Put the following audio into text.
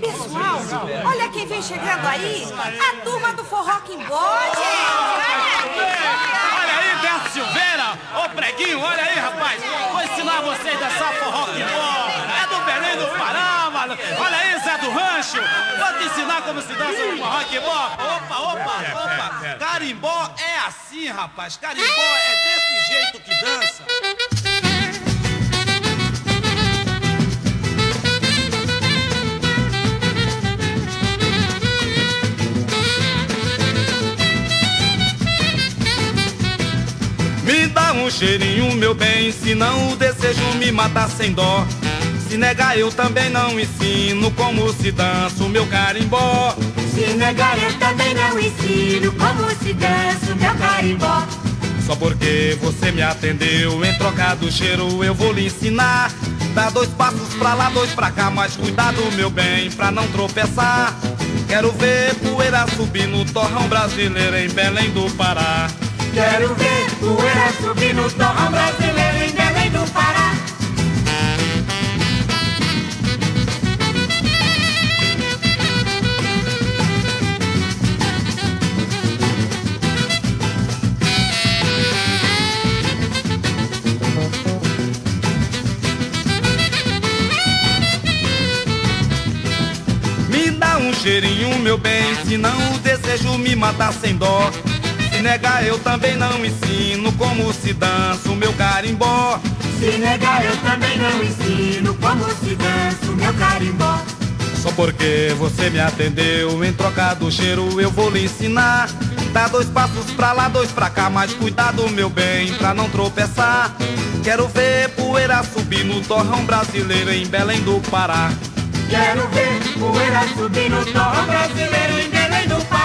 Pessoal, olha quem vem chegando aí. A turma do Forró gente. Olha aí, Beto Silveira, ô preguinho, olha aí, rapaz. Vou ensinar vocês a dançar forró quimbó. É do Belém do Pará, mano. Olha aí, Zé do Rancho. Vou te ensinar como se dança o forró quimbó. Opa, opa, opa. Carimbó é assim, rapaz. Carimbó é desse dá um cheirinho, meu bem, senão o desejo me mata sem dó. Se negar eu também não ensino como se dança o meu carimbó. Se negar eu também não ensino como se dança o meu carimbó. Só porque você me atendeu, em troca do cheiro eu vou lhe ensinar. Dá dois passos pra lá, dois pra cá, mas cuidado, meu bem, pra não tropeçar. Quero ver poeira subir no torrão brasileiro em Belém do Pará. Quero ver poeira subir no torrão brasileiro em Belém do Pará. Me dá um cheirinho, meu bem, senão o desejo me mata sem dó. Se negar eu também não ensino como se dança o meu carimbó. Se negar eu também não ensino como se dança o meu carimbó. Só porque você me atendeu, em troca do cheiro eu vou lhe ensinar. Dá dois passos pra lá, dois pra cá, mas cuidado, meu bem, pra não tropeçar. Quero ver poeira subir no torrão brasileiro em Belém do Pará. Quero ver poeira subir no torrão brasileiro em Belém do Pará.